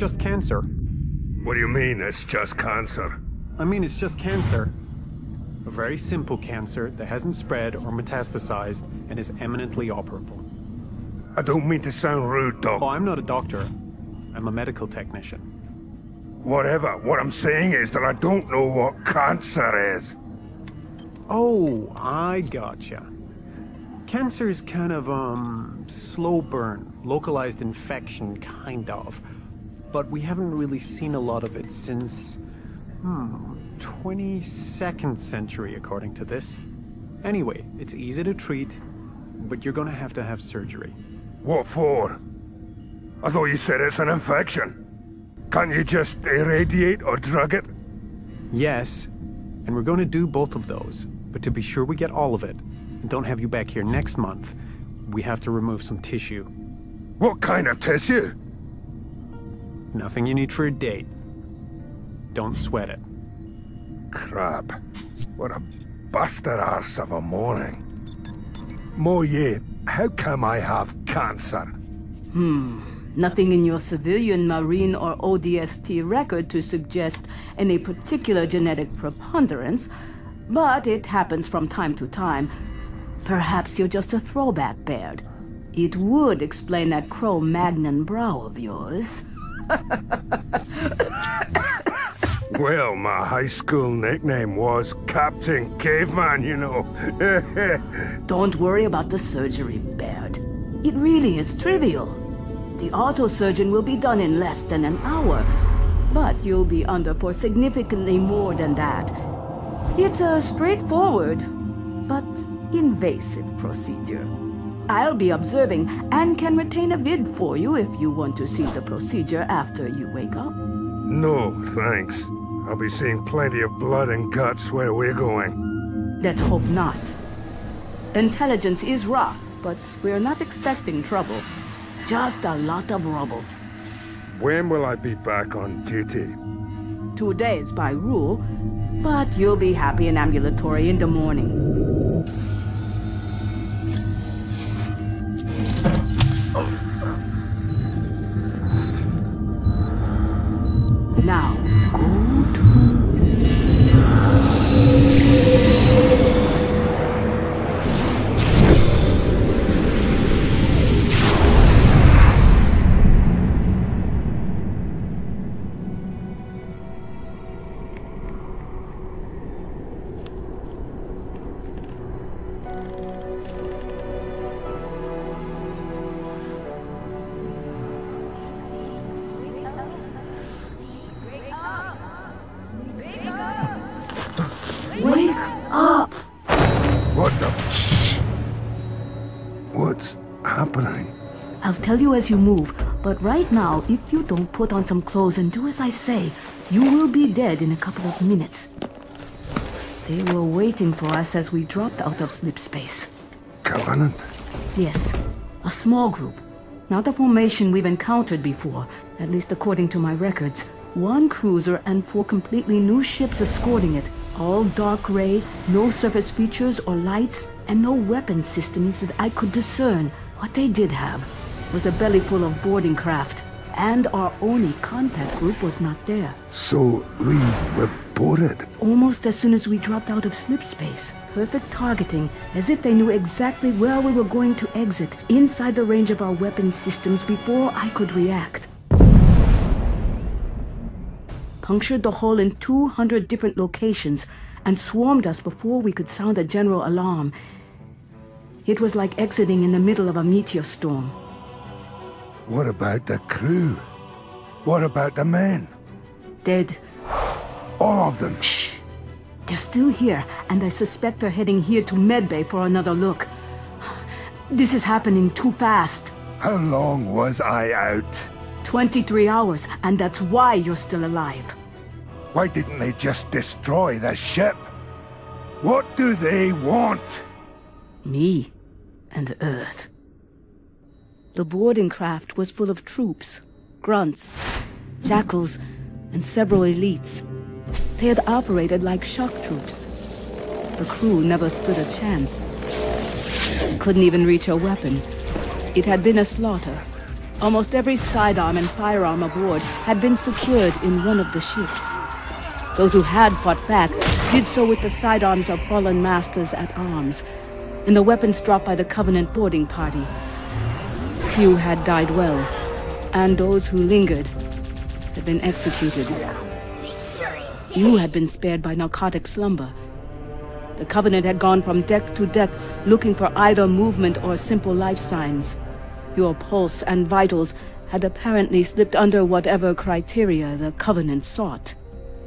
It's just cancer. What do you mean it's just cancer? I mean, it's just cancer. A very simple cancer that hasn't spread or metastasized and is eminently operable. I don't mean to sound rude, Doc. Oh, I'm not a doctor. I'm a medical technician. Whatever. What I'm saying is that I don't know what cancer is. Oh, I gotcha. Cancer is kind of, um, slow burn, localized infection, kind of. But we haven't really seen a lot of it since, hmm, 22nd century, according to this. Anyway, it's easy to treat, but you're gonna have to have surgery. What for? I thought you said it's an infection. Can't you just irradiate or drug it? Yes, and we're gonna do both of those. But to be sure we get all of it, and don't have you back here next month, we have to remove some tissue. What kind of tissue? Nothing you need for a date. Don't sweat it. Crap. What a bastard arse of a morning. Moya, how come I have cancer? Hmm. Nothing in your civilian, marine, or ODST record to suggest any particular genetic preponderance, but it happens from time to time. Perhaps you're just a throwback, Baird. It would explain that Cro-Magnon brow of yours. Well, my high school nickname was Captain Caveman, you know. Don't worry about the surgery, Baird. It really is trivial. The auto surgeon will be done in less than an hour, but you'll be under for significantly more than that. It's a straightforward, but invasive procedure. I'll be observing and can retain a vid for you if you want to see the procedure after you wake up. no, thanks. I'll be seeing plenty of blood and guts where we're going. Let's hope not. Intelligence is rough, but we're not expecting trouble. Just a lot of rubble. When will I be back on duty? Two days by rule, but you'll be happy and ambulatory in the morning. Tell you as you move, but right now, if you don't put on some clothes and do as I say, you will be dead in a couple of minutes. They were waiting for us as we dropped out of slip space. Covenant? Yes, a small group. Not a formation we've encountered before, at least according to my records. One cruiser and four completely new ships escorting it. All dark gray, no surface features or lights, and no weapon systems that I could discern. What they did have was a belly full of boarding craft, and our only contact group was not there. So we were boarded. Almost as soon as we dropped out of slip space. Perfect targeting, as if they knew exactly where we were going to exit, inside the range of our weapon systems before I could react. Punctured the hull in 200 different locations and swarmed us before we could sound a general alarm. It was like exiting in the middle of a meteor storm. What about the crew? What about the men? Dead. All of them. Shh. They're still here, and I suspect they're heading here to Medbay for another look. This is happening too fast. How long was I out? 23 hours, and that's why you're still alive. Why didn't they just destroy the ship? What do they want? Me and Earth. The boarding craft was full of troops, grunts, jackals, and several elites. They had operated like shock troops. The crew never stood a chance. Couldn't even reach a weapon. It had been a slaughter. Almost every sidearm and firearm aboard had been secured in one of the ships. Those who had fought back did so with the sidearms of fallen masters at arms, and the weapons dropped by the Covenant boarding party. Few had died well, and those who lingered had been executed. You had been spared by narcotic slumber. The Covenant had gone from deck to deck looking for either movement or simple life signs. Your pulse and vitals had apparently slipped under whatever criteria the Covenant sought.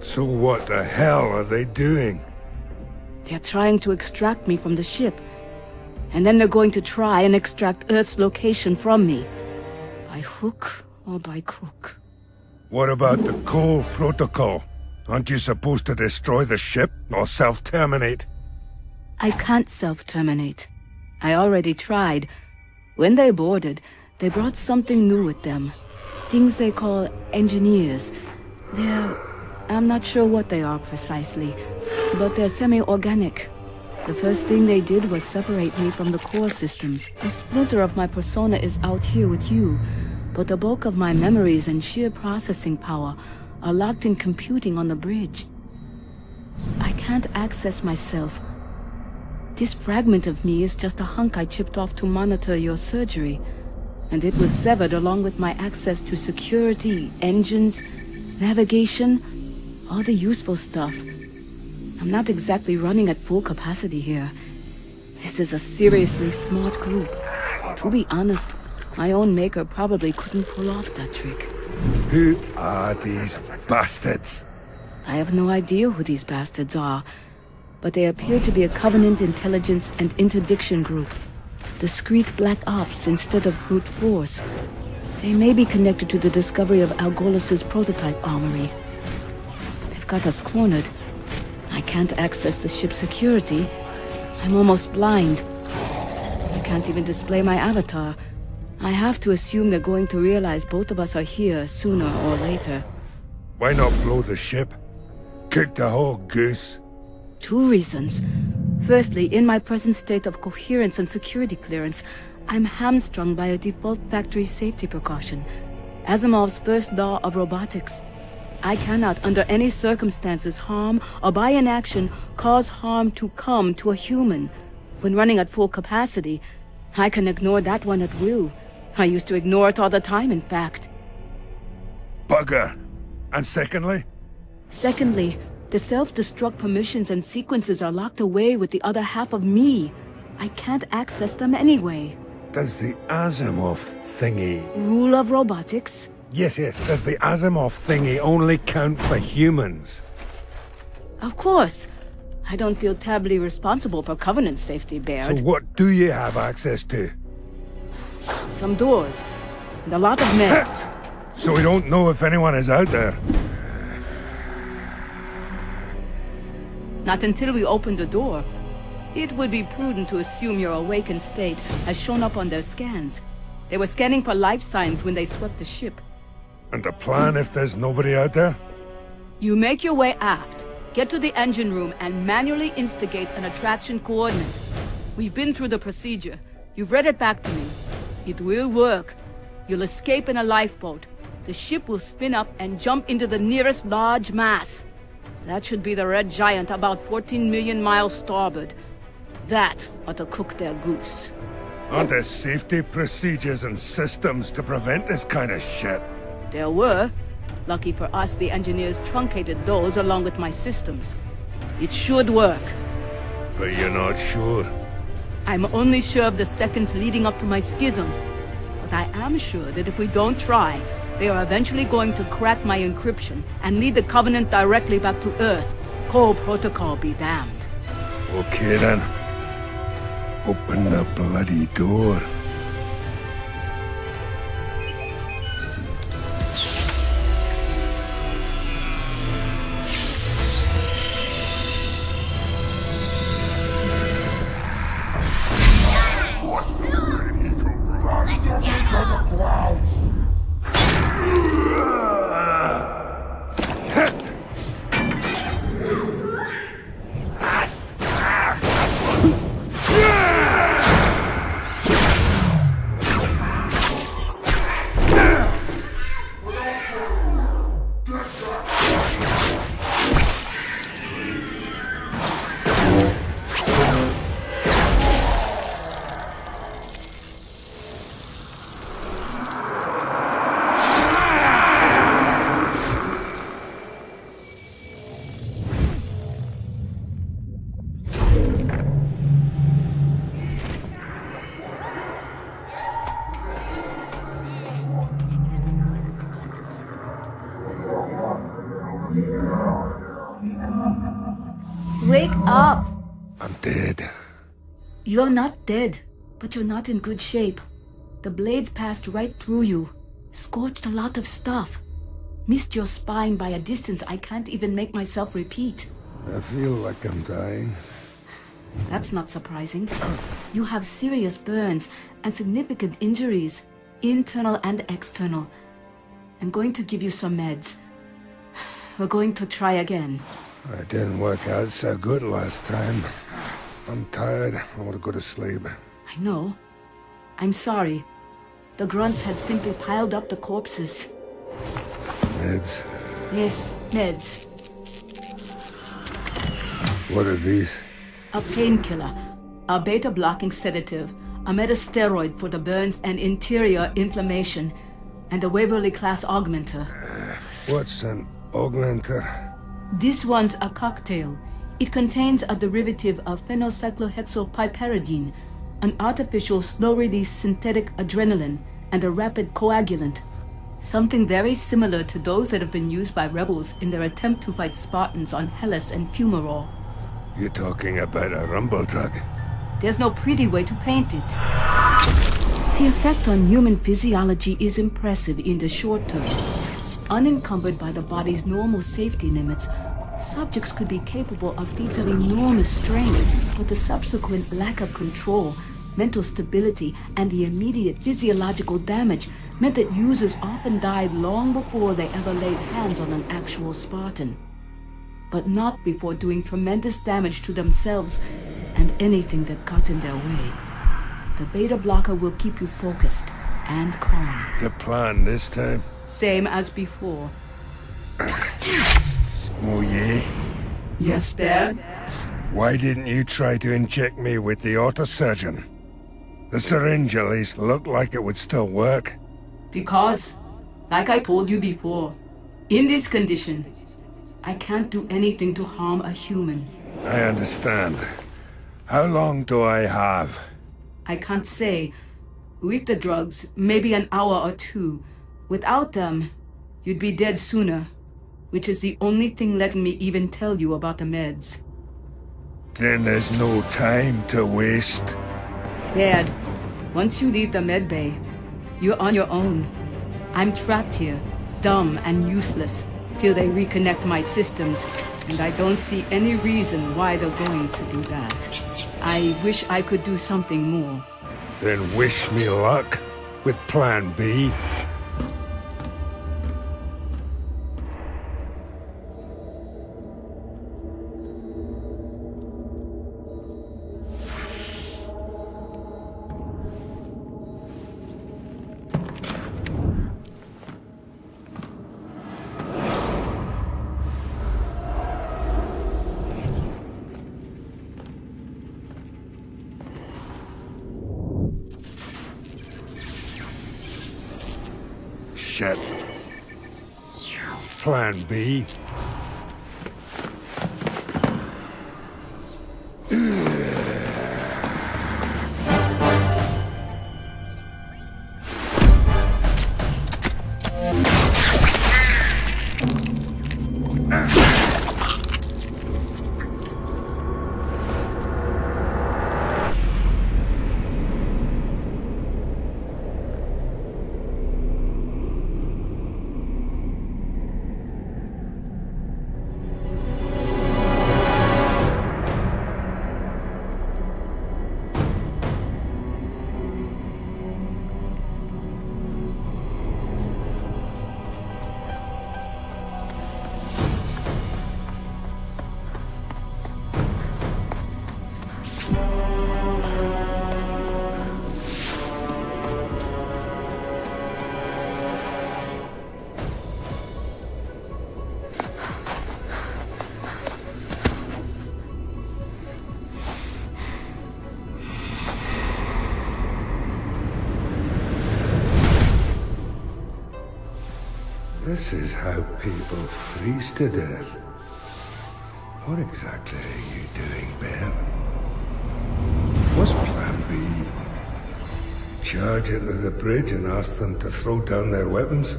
So what the hell are they doing? They're trying to extract me from the ship. And then they're going to try and extract Earth's location from me. By hook or by crook. What about the Cole Protocol? Aren't you supposed to destroy the ship or self-terminate? I can't self-terminate. I already tried. When they boarded, they brought something new with them. Things they call engineers. They're I'm not sure what they are precisely, but they're semi-organic. The first thing they did was separate me from the core systems. A splinter of my persona is out here with you, but the bulk of my memories and sheer processing power are locked in computing on the bridge. I can't access myself. This fragment of me is just a hunk I chipped off to monitor your surgery. And it was severed along with my access to security, engines, navigation, all the useful stuff. I'm not exactly running at full capacity here. This is a seriously smart group. To be honest, my own maker probably couldn't pull off that trick. Who are these bastards? I have no idea who these bastards are, but they appear to be a Covenant intelligence and interdiction group. Discreet black ops instead of brute force. They may be connected to the discovery of Algolis's prototype armory They've got us cornered. I can't access the ship's security. I'm almost blind. I can't even display my avatar. I have to assume they're going to realize both of us are here sooner or later. Why not blow the ship? Kick the whole goose? Two reasons. Firstly, in my present state of coherence and security clearance, I'm hamstrung by a default factory safety precaution. Asimov's first law of robotics. I cannot, under any circumstances, harm or by inaction cause harm to come to a human. When running at full capacity, I can ignore that one at will. I used to ignore it all the time, in fact. Bugger. And secondly? Secondly, the self-destruct permissions and sequences are locked away with the other half of me. I can't access them anyway. Does the Asimov thingy... Rule of robotics? Yes, yes. Does the Asimov thingy only count for humans? Of course. I don't feel terribly responsible for Covenant safety, Baird. So what do you have access to? Some doors. And a lot of meds. so we don't know if anyone is out there? Not until we open the door. It would be prudent to assume your awakened state has shown up on their scans. They were scanning for life signs when they swept the ship. And the plan if there's nobody out there? You make your way aft, get to the engine room, and manually instigate an attraction coordinate. We've been through the procedure. You've read it back to me. It will work. You'll escape in a lifeboat. The ship will spin up and jump into the nearest large mass. That should be the Red Giant about 14 million miles starboard. That ought to cook their goose. Aren't there safety procedures and systems to prevent this kind of shit? There were. Lucky for us, the engineers truncated those along with my systems. It should work. But you're not sure? I'm only sure of the seconds leading up to my schism. But I am sure that if we don't try, they are eventually going to crack my encryption and lead the Covenant directly back to Earth. Cole Protocol be damned. Okay then. Open the bloody door. You're not dead, but you're not in good shape. The blades passed right through you, scorched a lot of stuff. Missed your spine by a distance I can't even make myself repeat. I feel like I'm dying. That's not surprising. You have serious burns and significant injuries, internal and external. I'm going to give you some meds. We're going to try again. It didn't work out so good last time. I'm tired. I want to go to sleep. I know. I'm sorry. The grunts had simply piled up the corpses. Meds. Yes, meds. What are these? A painkiller, a beta-blocking sedative, a metasteroid for the burns and interior inflammation, and a Waverly-class augmenter. What's an augmenter? This one's a cocktail. It contains a derivative of phenylcyclohexylpiperidine, an artificial slow-release synthetic adrenaline, and a rapid coagulant. Something very similar to those that have been used by rebels in their attempt to fight Spartans on Hellas and Fumarole. You're talking about a rumble drug? There's no pretty way to paint it. The effect on human physiology is impressive in the short term. Unencumbered by the body's normal safety limits, subjects could be capable of feats of enormous strength, but the subsequent lack of control, mental stability, and the immediate physiological damage meant that users often died long before they ever laid hands on an actual Spartan. But not before doing tremendous damage to themselves and anything that got in their way. The beta blocker will keep you focused and calm. The plan this time? Same as before. Oh, yeah? Yes, Dad? Why didn't you try to inject me with the autosurgeon? The syringe at least looked like it would still work. Because, like I told you before, in this condition, I can't do anything to harm a human. I understand. How long do I have? I can't say. With the drugs, maybe an hour or two. Without them, you'd be dead sooner. Which is the only thing letting me even tell you about the meds. Then there's no time to waste. Dad, once you leave the med bay, you're on your own. I'm trapped here, dumb and useless, till they reconnect my systems, and I don't see any reason why they're going to do that. I wish I could do something more. Then wish me luck with Plan B. Shit. Plan B. This is how people freeze to death. What exactly are you doing, Baird? What's plan B? Charge into the bridge and ask them to throw down their weapons?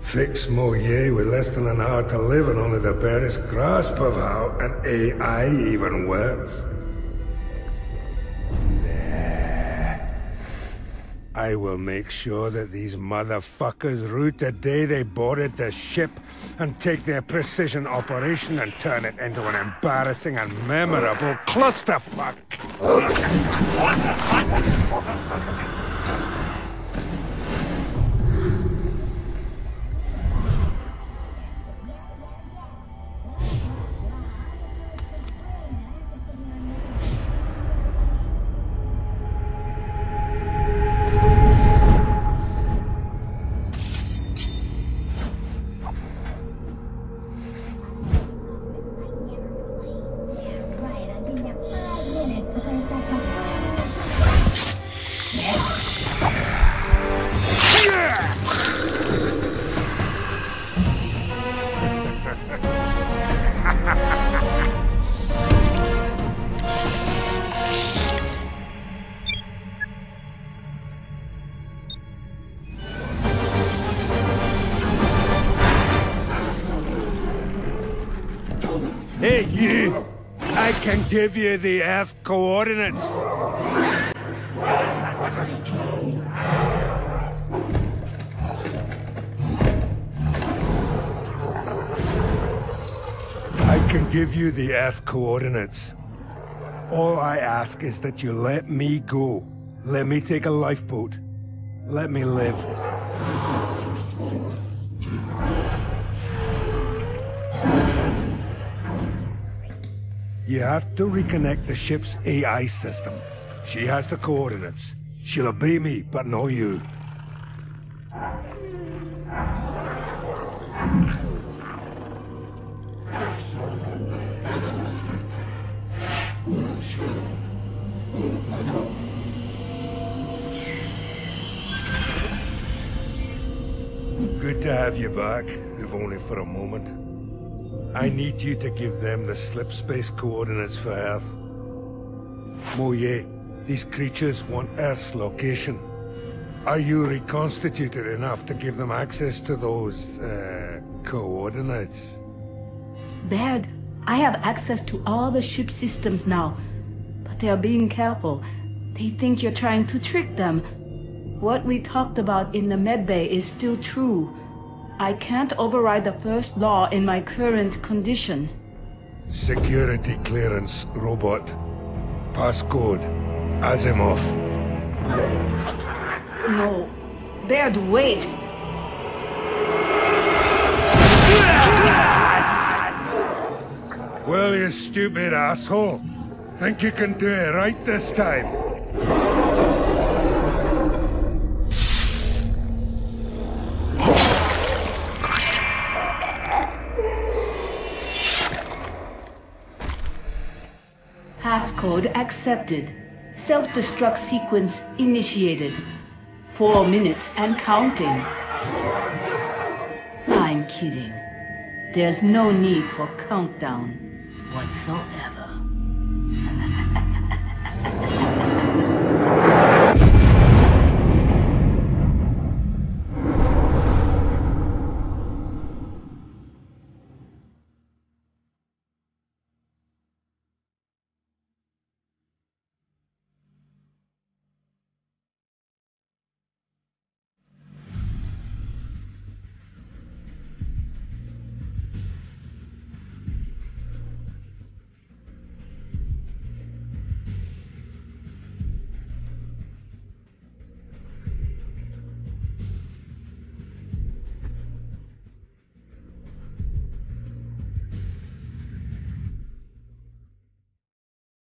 Fix Moya with less than an hour to live and only the barest grasp of how an AI even works. I will make sure that these motherfuckers root the day they boarded the ship and take their precision operation and turn it into an embarrassing and memorable clusterfuck. give you the F coordinates. I can give you the F coordinates. All I ask is that you let me go. Let me take a lifeboat. Let me live. You have to reconnect the ship's AI system. She has the coordinates. She'll obey me, but not you. Good to have you back, if only for a moment. I need you to give them the slip space coordinates for Earth. Moya, these creatures want Earth's location. Are you reconstituted enough to give them access to those, uh, coordinates? Baird, I have access to all the ship systems now, but they are being careful. They think you're trying to trick them. What we talked about in the medbay is still true. I can't override the first law in my current condition. Security clearance robot. Passcode. Asimov. No. Baird, wait! Well, you stupid asshole. Think you can do it right this time? Passcode accepted. Self-destruct sequence initiated. Four minutes and counting. I'm kidding. There's no need for countdown whatsoever.